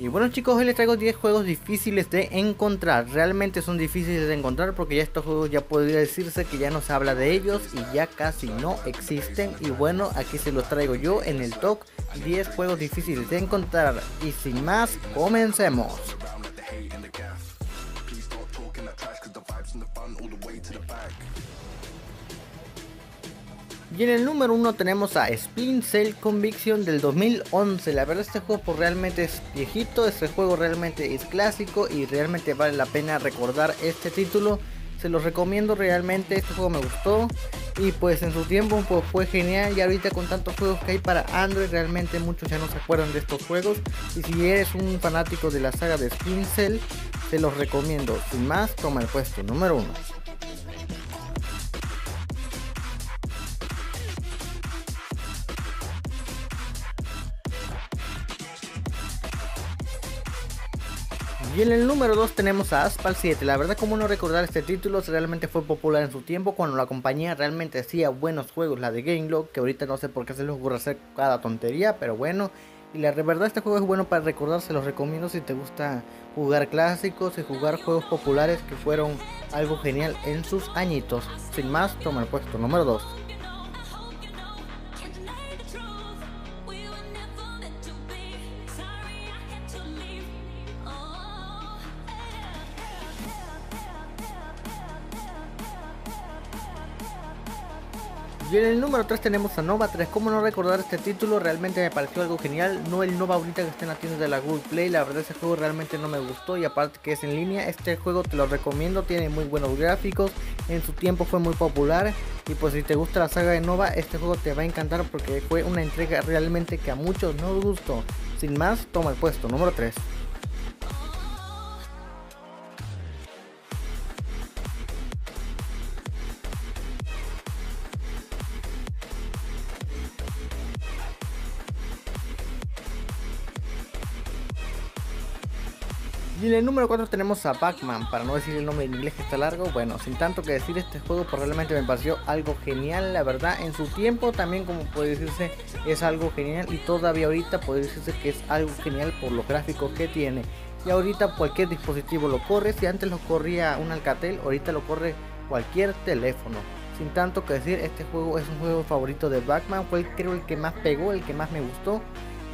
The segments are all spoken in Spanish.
Y bueno chicos, hoy les traigo 10 juegos difíciles de encontrar. Realmente son difíciles de encontrar porque ya estos juegos ya podría decirse que ya no se habla de ellos y ya casi no existen. Y bueno, aquí se los traigo yo en el top 10 juegos difíciles de encontrar. Y sin más, comencemos. Y en el número 1 tenemos a Spin Cell Conviction del 2011. La verdad este juego pues, realmente es viejito, este juego realmente es clásico y realmente vale la pena recordar este título. Se los recomiendo realmente, este juego me gustó y pues en su tiempo pues, fue genial y ahorita con tantos juegos que hay para Android realmente muchos ya no se acuerdan de estos juegos y si eres un fanático de la saga de Spin Cell, se los recomiendo. Sin más, toma el puesto número 1. Y en el número 2 tenemos a Asphalt 7. La verdad, como no recordar este título, realmente fue popular en su tiempo cuando la compañía realmente hacía buenos juegos, la de Gamelock, que ahorita no sé por qué se les ocurre hacer cada tontería, pero bueno. Y la verdad, este juego es bueno para recordar, se los recomiendo si te gusta jugar clásicos y jugar juegos populares que fueron algo genial en sus añitos. Sin más, toma el puesto número 2. Y en el número 3 tenemos a Nova 3. ¿Cómo no recordar este título? Realmente me pareció algo genial. No el Nova ahorita que está en la tienda de la Google Play. La verdad ese juego realmente no me gustó. Y aparte que es en línea. Este juego te lo recomiendo. Tiene muy buenos gráficos. En su tiempo fue muy popular. Y pues si te gusta la saga de Nova, este juego te va a encantar. Porque fue una entrega realmente que a muchos no gustó. Sin más, toma el puesto número 3. Y en el número 4 tenemos a Pac-Man, para no decir el nombre en inglés que está largo. Bueno, sin tanto que decir, este juego pues realmente me pareció algo genial, la verdad. En su tiempo también, como puede decirse, es algo genial. Y todavía ahorita puede decirse que es algo genial por los gráficos que tiene. Y ahorita cualquier dispositivo lo corre. Si antes lo corría un Alcatel, ahorita lo corre cualquier teléfono. Sin tanto que decir, este juego es un juego favorito de Pac-Man. Fue creo el que más pegó, el que más me gustó.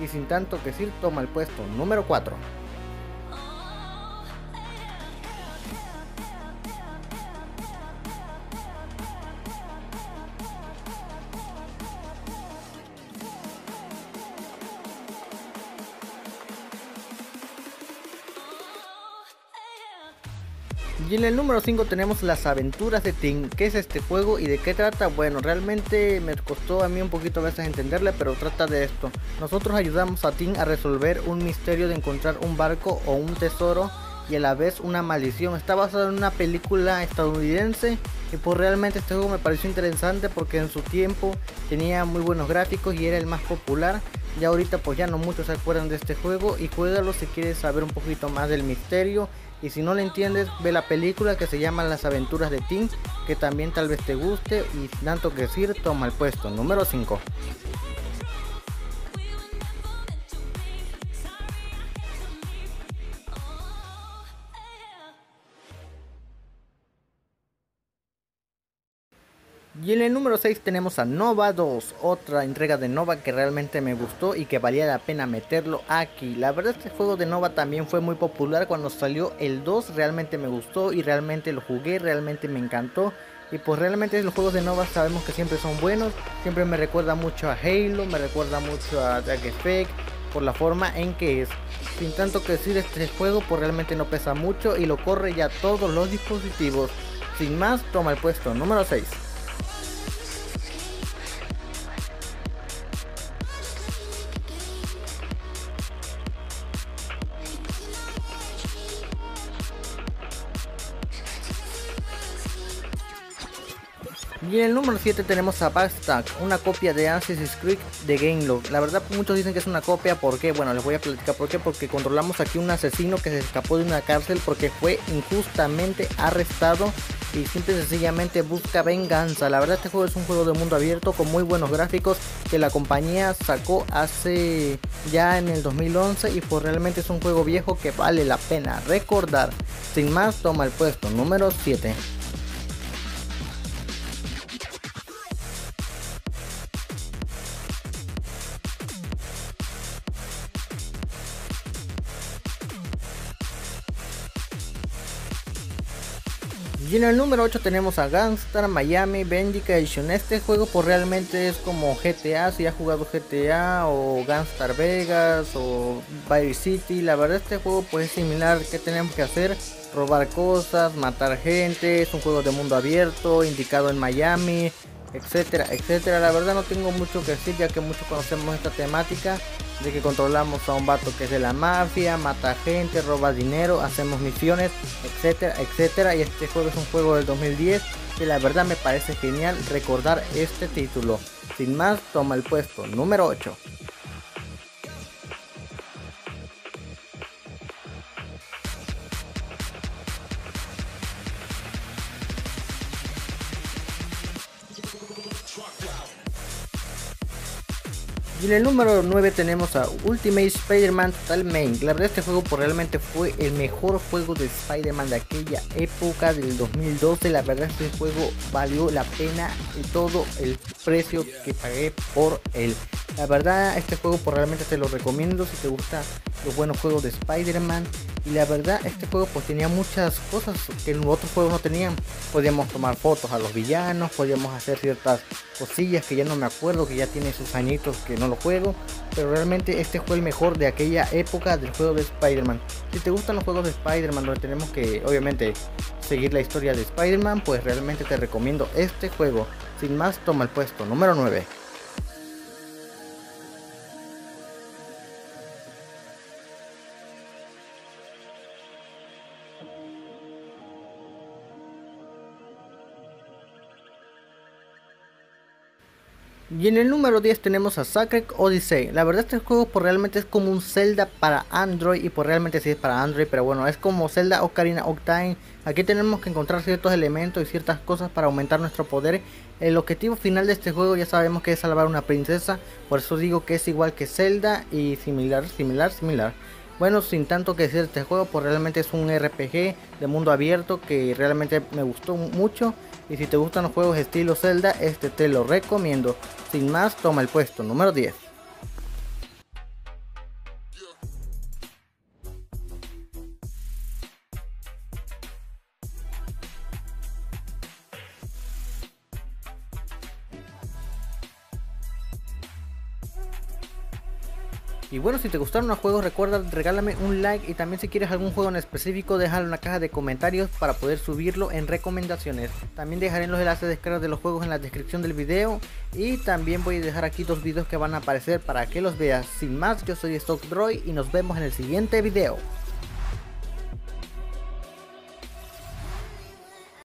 Y sin tanto que decir, toma el puesto número 4. Y en el número 5 tenemos las aventuras de Tim. ¿Qué es este juego y de qué trata? Bueno, realmente me costó a mí un poquito a veces entenderle, pero trata de esto. Nosotros ayudamos a Tim a resolver un misterio de encontrar un barco o un tesoro y a la vez una maldición. Está basado en una película estadounidense y pues realmente este juego me pareció interesante porque en su tiempo tenía muy buenos gráficos y era el más popular. Y ahorita pues ya no muchos se acuerdan de este juego y juégalo si quieres saber un poquito más del misterio y si no le entiendes, ve la película que se llama Las aventuras de Tim, que también tal vez te guste y tanto que decir, toma el puesto número 5. Y en el número 6 tenemos a Nova 2, otra entrega de Nova que realmente me gustó y que valía la pena meterlo aquí. La verdad este juego de Nova también fue muy popular cuando salió el 2, realmente me gustó y realmente lo jugué, realmente me encantó. Y pues realmente los juegos de Nova sabemos que siempre son buenos, siempre me recuerda mucho a Halo, me recuerda mucho a Drag Effect, por la forma en que es. Sin tanto que decir este juego pues realmente no pesa mucho y lo corre ya todos los dispositivos. Sin más, toma el puesto número 6. Y en el número 7 tenemos a Backstack, una copia de Assassin's Creed de Gamelog. La verdad muchos dicen que es una copia, ¿por qué? Bueno, les voy a platicar por qué. Porque controlamos aquí un asesino que se escapó de una cárcel porque fue injustamente arrestado y simple y sencillamente busca venganza. La verdad este juego es un juego de mundo abierto con muy buenos gráficos que la compañía sacó hace ya en el 2011 y pues realmente es un juego viejo que vale la pena recordar. Sin más, toma el puesto número 7. Y en el número 8 tenemos a Gangstar Miami Vindication. Este juego pues realmente es como GTA, si has jugado GTA o Gangstar Vegas o Vice City. La verdad este juego pues es similar. ¿Qué tenemos que hacer? Robar cosas, matar gente. Es un juego de mundo abierto, indicado en Miami etcétera, etcétera. La verdad no tengo mucho que decir ya que muchos conocemos esta temática de que controlamos a un vato que es de la mafia, mata gente, roba dinero, hacemos misiones, etcétera, etcétera. Y este juego es un juego del 2010 que la verdad me parece genial recordar este título. Sin más, toma el puesto número 8. Y en el número 9 tenemos a Ultimate Spider-Man Total Main. La verdad este juego pues, realmente fue el mejor juego de Spider-Man de aquella época del 2012. La verdad este juego valió la pena y todo el precio que pagué por él. La verdad este juego pues realmente te lo recomiendo si te gustan los buenos juegos de Spider-Man. Y la verdad este juego pues tenía muchas cosas que los otros juegos no tenían. Podíamos tomar fotos a los villanos, podíamos hacer ciertas cosillas que ya no me acuerdo, que ya tiene sus añitos que no lo juego. Pero realmente este fue el mejor de aquella época del juego de Spider-Man. Si te gustan los juegos de Spider-Man donde tenemos que obviamente seguir la historia de Spider-Man, pues realmente te recomiendo este juego. Sin más, toma el puesto número 9. Y en el número 10 tenemos a Sacred Odyssey. La verdad este juego pues, realmente es como un Zelda para Android y pues, realmente sí es para Android, pero bueno, es como Zelda Ocarina of Time. Aquí tenemos que encontrar ciertos elementos y ciertas cosas para aumentar nuestro poder. El objetivo final de este juego ya sabemos que es salvar una princesa, por eso digo que es igual que Zelda y similar, similar, similar. Bueno, sin tanto que decir este juego, pues realmente es un RPG de mundo abierto que realmente me gustó mucho y si te gustan los juegos estilo Zelda, este te lo recomiendo. Sin más, toma el puesto número 10. Y bueno, si te gustaron los juegos, recuerda regálame un like y también si quieres algún juego en específico, déjalo en la caja de comentarios para poder subirlo en recomendaciones. También dejaré los enlaces de descarga de los juegos en la descripción del video y también voy a dejar aquí dos videos que van a aparecer para que los veas. Sin más, yo soy Stockdroid y nos vemos en el siguiente video.